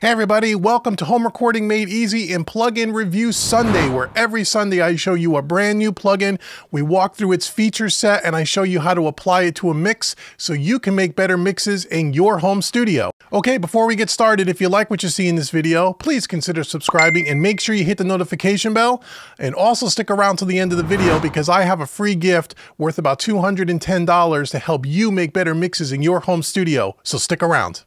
Hey everybody, welcome to Home Recording Made Easy and Plugin Review Sunday, where every Sunday I show you a brand new plugin, we walk through its feature set, and I show you how to apply it to a mix so you can make better mixes in your home studio. Okay, before we get started, if you like what you see in this video, please consider subscribing and make sure you hit the notification bell, and also stick around to the end of the video because I have a free gift worth about $210 to help you make better mixes in your home studio, so stick around.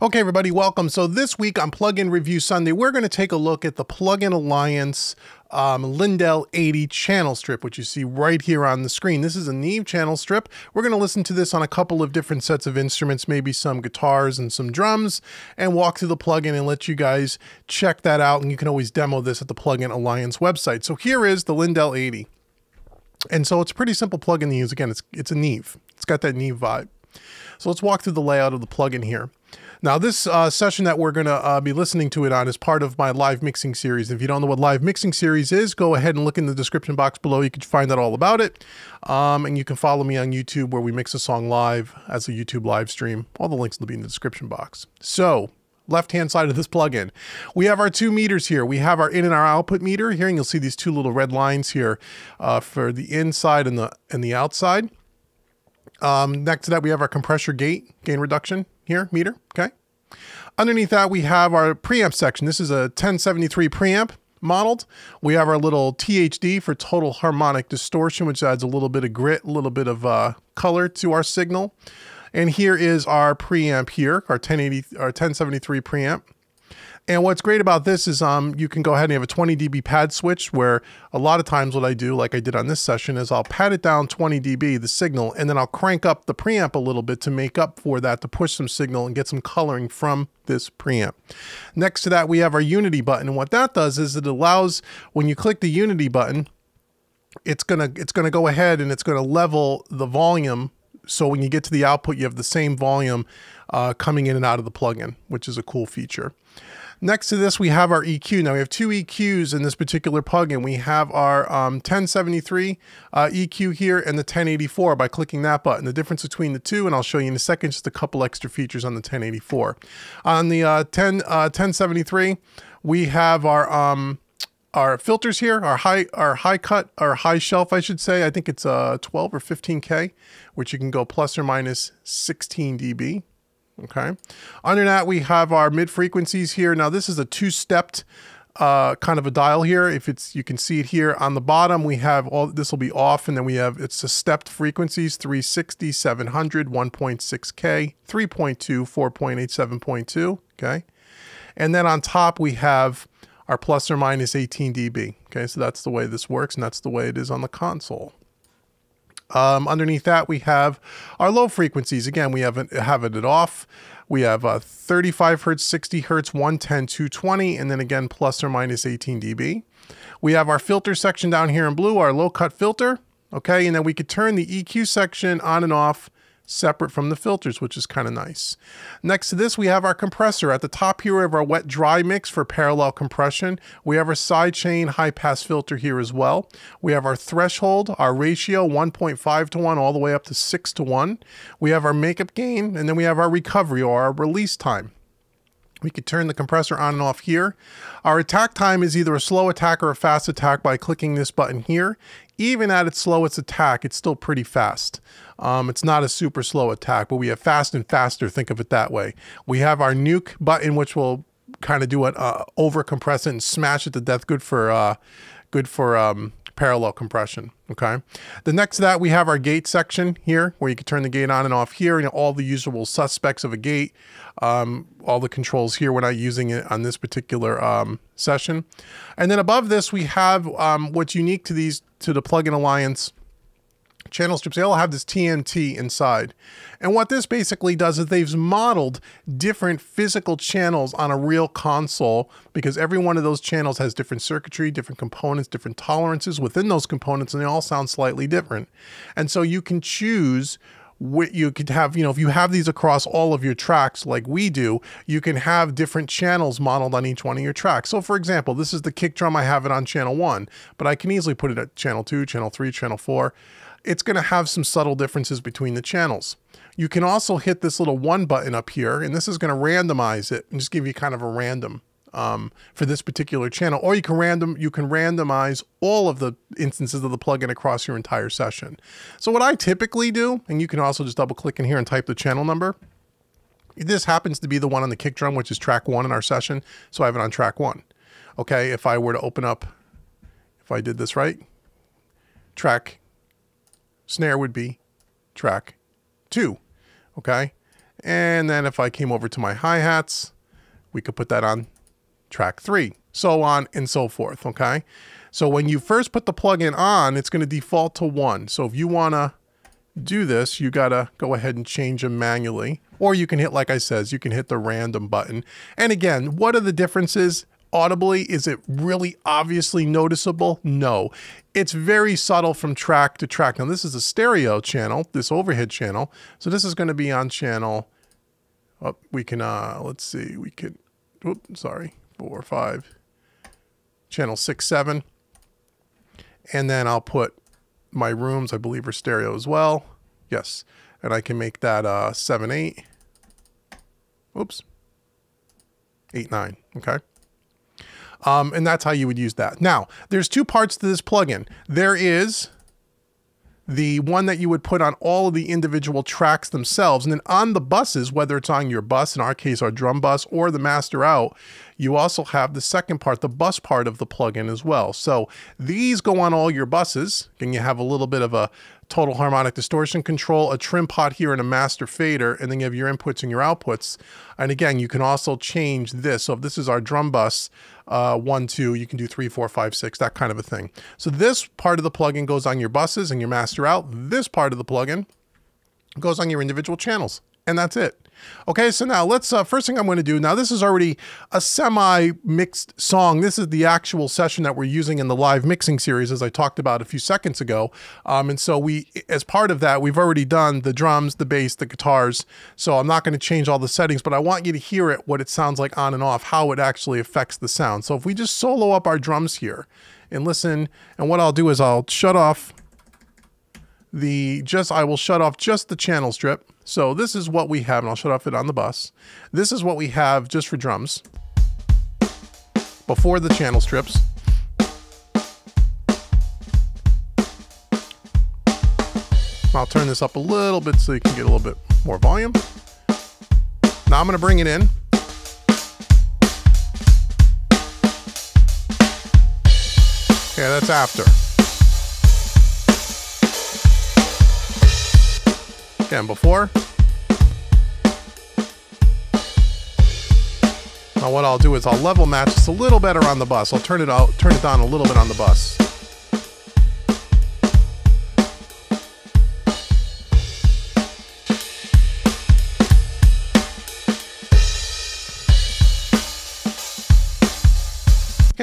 Okay, everybody, welcome. So this week on Plugin Review Sunday, we're going to take a look at the Plugin Alliance um, Lindell 80 channel strip, which you see right here on the screen. This is a Neve channel strip. We're going to listen to this on a couple of different sets of instruments, maybe some guitars and some drums, and walk through the plugin and let you guys check that out. And you can always demo this at the Plugin Alliance website. So here is the Lindell 80. And so it's a pretty simple plugin to use. Again, it's, it's a Neve. It's got that Neve vibe. So let's walk through the layout of the plugin here. Now, this uh, session that we're going to uh, be listening to it on is part of my live mixing series. If you don't know what live mixing series is, go ahead and look in the description box below. You can find out all about it. Um, and you can follow me on YouTube where we mix a song live as a YouTube live stream. All the links will be in the description box. So, left hand side of this plugin. We have our two meters here. We have our in and our output meter here, and you'll see these two little red lines here uh, for the inside and the and the outside. Um, next to that, we have our compressor gate gain reduction here meter. Okay. Underneath that, we have our preamp section. This is a 1073 preamp modeled. We have our little THD for total harmonic distortion, which adds a little bit of grit, a little bit of uh, color to our signal. And here is our preamp here, our 1080, our 1073 preamp. And what's great about this is um, you can go ahead and have a 20 dB pad switch where a lot of times what I do, like I did on this session, is I'll pad it down 20 dB, the signal, and then I'll crank up the preamp a little bit to make up for that, to push some signal and get some coloring from this preamp. Next to that, we have our Unity button. And what that does is it allows, when you click the Unity button, it's gonna it's gonna go ahead and it's gonna level the volume so when you get to the output, you have the same volume uh, coming in and out of the plugin, which is a cool feature. Next to this, we have our EQ. Now we have two EQs in this particular plugin. We have our um, 1073 uh, EQ here and the 1084 by clicking that button. The difference between the two, and I'll show you in a second, just a couple extra features on the 1084. On the uh, 10, uh, 1073, we have our um, our filters here, our high, our high cut, our high shelf, I should say. I think it's uh, 12 or 15K, which you can go plus or minus 16 dB. Okay. Under that, we have our mid frequencies here. Now, this is a two stepped uh, kind of a dial here. If it's, you can see it here on the bottom, we have all, this will be off and then we have, it's a stepped frequencies, 360, 700, 1.6K, 3.2, 4.8, 7.2. Okay. And then on top, we have our plus or minus 18 dB. Okay. So that's the way this works and that's the way it is on the console. Um, underneath that, we have our low frequencies. Again, we haven't have it off. We have uh, 35 hertz, 60 hertz, 110, 220, and then again, plus or minus 18 dB. We have our filter section down here in blue, our low cut filter. Okay, and then we could turn the EQ section on and off separate from the filters, which is kind of nice. Next to this, we have our compressor. At the top here, we have our wet dry mix for parallel compression. We have our sidechain high pass filter here as well. We have our threshold, our ratio 1.5 to 1 all the way up to 6 to 1. We have our makeup gain, and then we have our recovery or our release time. We could turn the compressor on and off here. Our attack time is either a slow attack or a fast attack by clicking this button here. Even at its slowest attack, it's still pretty fast. Um, it's not a super slow attack, but we have fast and faster, think of it that way. We have our nuke button, which will kind of do it, uh, over compress it and smash it to death. Good for, uh, good for um, parallel compression. Okay. The next to that, we have our gate section here where you can turn the gate on and off here and all the usual suspects of a gate. Um, all the controls here. We're not using it on this particular um, session. And then above this, we have um, what's unique to these, to the Plugin Alliance channel strips, they all have this TMT inside. And what this basically does is they've modeled different physical channels on a real console because every one of those channels has different circuitry, different components, different tolerances within those components, and they all sound slightly different. And so you can choose what you could have, you know, if you have these across all of your tracks like we do, you can have different channels modeled on each one of your tracks. So for example, this is the kick drum. I have it on channel one, but I can easily put it at channel two, channel three, channel four. It's going to have some subtle differences between the channels. You can also hit this little one button up here, and this is going to randomize it and just give you kind of a random um, for this particular channel, or you can random you can randomize all of the instances of the plugin across your entire session. So what I typically do, and you can also just double click in here and type the channel number. This happens to be the one on the kick drum, which is track one in our session. So I have it on track one. Okay, if I were to open up, if I did this right, track snare would be track two. Okay, and then if I came over to my hi-hats, we could put that on track three, so on and so forth, okay? So when you first put the plugin on, it's gonna default to one. So if you wanna do this, you gotta go ahead and change them manually. Or you can hit, like I says, you can hit the random button. And again, what are the differences? Audibly, is it really obviously noticeable? No. It's very subtle from track to track. Now this is a stereo channel, this overhead channel. So this is gonna be on channel, oh, we can, uh, let's see, we could, oops, sorry, four, five, channel six, seven. And then I'll put my rooms, I believe are stereo as well. Yes. And I can make that uh, seven, eight. Oops. Eight, nine. Okay. Um, and that's how you would use that. Now, there's two parts to this plugin. There is the one that you would put on all of the individual tracks themselves. And then on the buses, whether it's on your bus, in our case, our drum bus, or the master out, you also have the second part, the bus part of the plugin as well. So these go on all your buses, and you have a little bit of a total harmonic distortion control, a trim pot here, and a master fader, and then you have your inputs and your outputs. And again, you can also change this. So if this is our drum bus, uh, one, two, you can do three, four, five, six, that kind of a thing. So this part of the plugin goes on your buses and your master out. This part of the plugin goes on your individual channels. And that's it. Okay, so now let's, uh, first thing I'm going to do, now this is already a semi-mixed song. This is the actual session that we're using in the live mixing series, as I talked about a few seconds ago. Um, and so we, as part of that, we've already done the drums, the bass, the guitars. So I'm not going to change all the settings, but I want you to hear it, what it sounds like on and off, how it actually affects the sound. So if we just solo up our drums here and listen, and what I'll do is I'll shut off the just I will shut off just the channel strip. So this is what we have, and I'll shut off it on the bus. This is what we have just for drums before the channel strips. I'll turn this up a little bit so you can get a little bit more volume. Now I'm going to bring it in. Okay, that's after. Again, before. Now what I'll do is I'll level match this a little better on the bus. I'll turn it out, turn it down a little bit on the bus.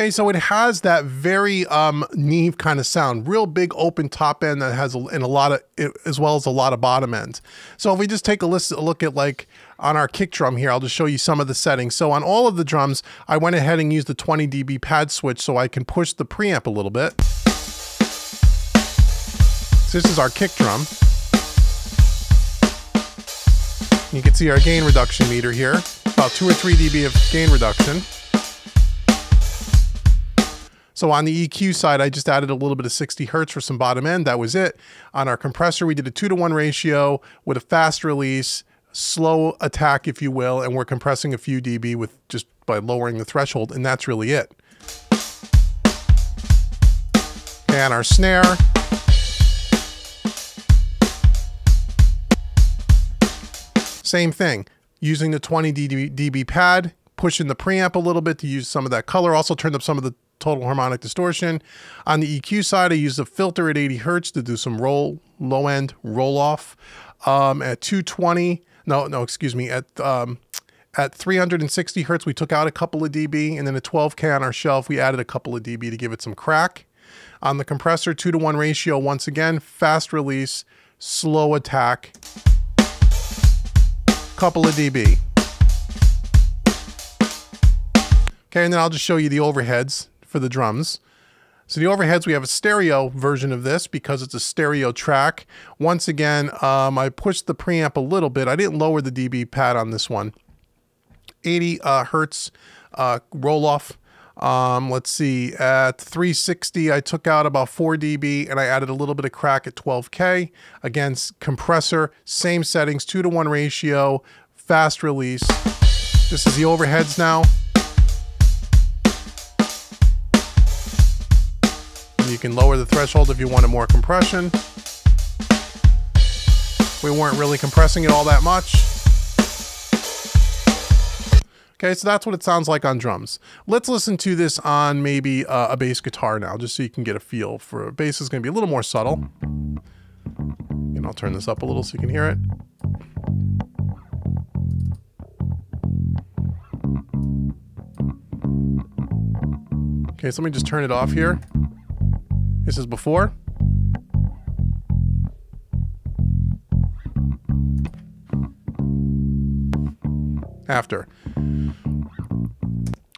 Okay, so it has that very um, Neve kind of sound, real big open top end that has a, and a lot of, as well as a lot of bottom end. So if we just take a, list, a look at like on our kick drum here, I'll just show you some of the settings. So on all of the drums, I went ahead and used the 20 dB pad switch so I can push the preamp a little bit. So this is our kick drum. You can see our gain reduction meter here, about two or three dB of gain reduction. So on the EQ side, I just added a little bit of 60 hertz for some bottom end. That was it. On our compressor, we did a two to one ratio with a fast release, slow attack, if you will, and we're compressing a few dB with just by lowering the threshold, and that's really it. And our snare. Same thing, using the 20 dB pad, pushing the preamp a little bit to use some of that color. Also turned up some of the total harmonic distortion. On the EQ side, I used a filter at 80 hertz to do some roll, low end roll off. Um, at 220, no, no, excuse me, at um, at 360 hertz, we took out a couple of dB, and then a 12K on our shelf, we added a couple of dB to give it some crack. On the compressor, two to one ratio, once again, fast release, slow attack. couple of dB. Okay, and then I'll just show you the overheads for the drums. So the overheads, we have a stereo version of this because it's a stereo track. Once again, um, I pushed the preamp a little bit. I didn't lower the dB pad on this one. 80 uh, hertz uh, roll off. Um, let's see, at 360, I took out about 4 dB and I added a little bit of crack at 12K. Again, compressor, same settings, 2 to 1 ratio, fast release. This is the overheads now. Can lower the threshold if you wanted more compression. We weren't really compressing it all that much. Okay, so that's what it sounds like on drums. Let's listen to this on maybe uh, a bass guitar now, just so you can get a feel for bass is going to be a little more subtle. And I'll turn this up a little so you can hear it. Okay, so let me just turn it off here. This is before. After.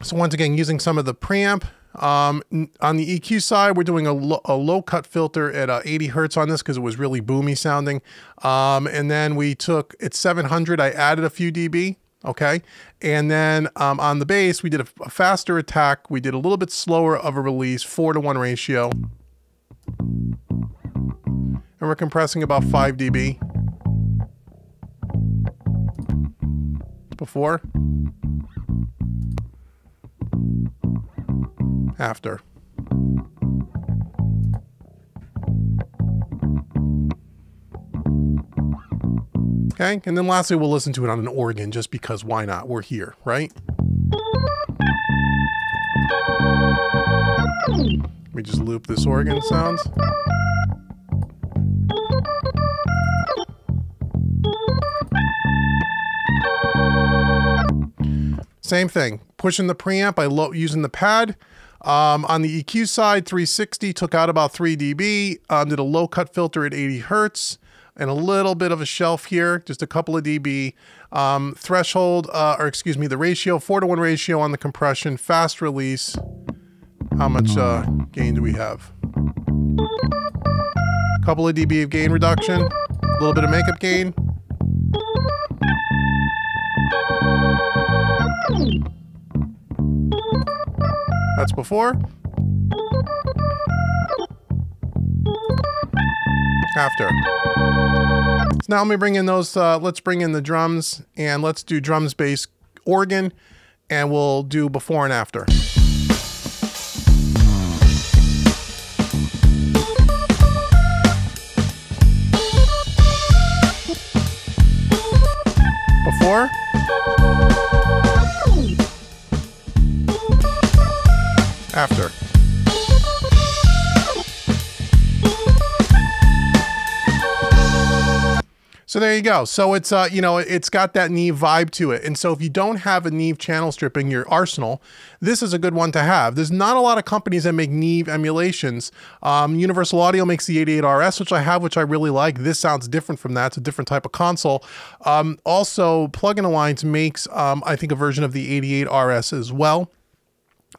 So once again, using some of the preamp. Um, on the EQ side, we're doing a, lo a low cut filter at uh, 80 hertz on this because it was really boomy sounding. Um, and then we took, it's 700, I added a few dB, okay? And then um, on the bass, we did a, a faster attack. We did a little bit slower of a release, four to one ratio. And we're compressing about 5 dB. Before. After. Okay, and then lastly, we'll listen to it on an organ just because why not? We're here, right? Me just loop this organ sounds. Same thing, pushing the preamp, low using the pad. Um, on the EQ side, 360 took out about 3 dB, um, did a low cut filter at 80 hertz, and a little bit of a shelf here, just a couple of dB. Um, threshold, uh, or excuse me, the ratio, 4 to 1 ratio on the compression, fast release. How much uh, gain do we have? A couple of dB of gain reduction, a little bit of makeup gain. That's before. After. So now let me bring in those, uh, let's bring in the drums and let's do drums bass organ and we'll do before and after. After. So there you go. So it's uh, you know, it's got that Neve vibe to it. And so if you don't have a Neve channel strip in your arsenal, this is a good one to have. There's not a lot of companies that make Neve emulations. Um, Universal Audio makes the 88RS, which I have, which I really like. This sounds different from that. It's a different type of console. Um, also, Plug-in Alliance makes, um, I think, a version of the 88RS as well.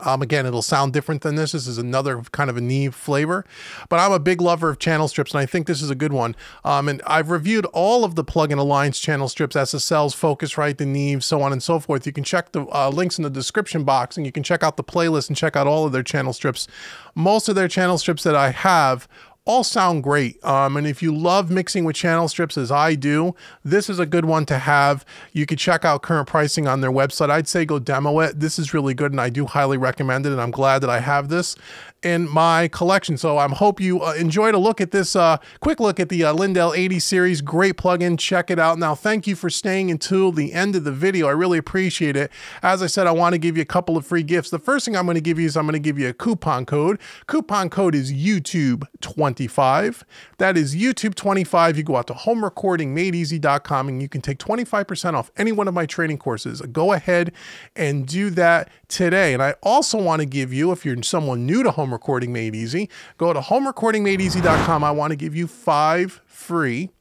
Um, again, it'll sound different than this. This is another kind of a Neve flavor, but I'm a big lover of channel strips, and I think this is a good one. Um, and I've reviewed all of the Plug-in Alliance channel strips, SSLs, Focusrite, the Neve, so on and so forth. You can check the uh, links in the description box, and you can check out the playlist and check out all of their channel strips. Most of their channel strips that I have all sound great. Um, and if you love mixing with channel strips as I do, this is a good one to have. You could check out current pricing on their website. I'd say go demo it. This is really good and I do highly recommend it. And I'm glad that I have this in my collection. So I hope you uh, enjoyed a look at this uh, quick look at the uh, Lindell 80 series. Great plugin. Check it out. Now, thank you for staying until the end of the video. I really appreciate it. As I said, I want to give you a couple of free gifts. The first thing I'm going to give you is I'm going to give you a coupon code. Coupon code is YouTube25. That is YouTube25. You go out to homerecordingmadeeasy.com and you can take 25% off any one of my training courses. Go ahead and do that today. And I also want to give you, if you're someone new to home Home Recording Made Easy. Go to homerecordingmadeeasy.com. I want to give you five free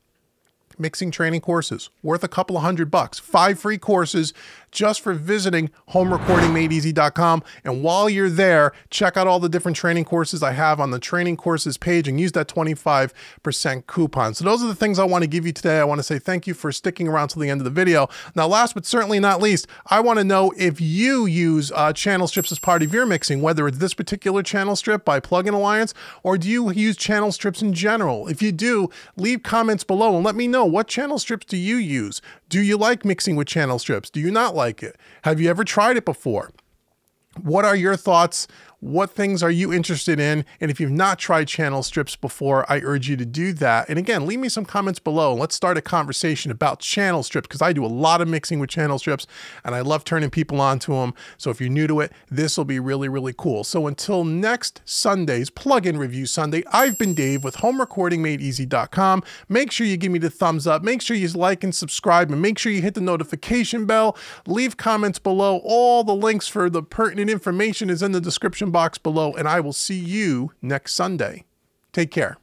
mixing training courses worth a couple of hundred bucks. Five free courses just for visiting homerecordingmadeeasy.com. And while you're there, check out all the different training courses I have on the training courses page and use that 25% coupon. So those are the things I want to give you today. I want to say thank you for sticking around till the end of the video. Now, last but certainly not least, I want to know if you use uh, channel strips as part of your mixing, whether it's this particular channel strip by Plugin Alliance, or do you use channel strips in general? If you do, leave comments below and let me know what channel strips do you use? Do you like mixing with channel strips? Do you not like it? Have you ever tried it before? What are your thoughts what things are you interested in? And if you've not tried channel strips before, I urge you to do that. And again, leave me some comments below. Let's start a conversation about channel strips because I do a lot of mixing with channel strips and I love turning people onto them. So if you're new to it, this will be really, really cool. So until next Sunday's plugin review Sunday, I've been Dave with homerecordingmadeeasy.com. Make sure you give me the thumbs up. Make sure you like and subscribe and make sure you hit the notification bell. Leave comments below. All the links for the pertinent information is in the description description box below, and I will see you next Sunday. Take care.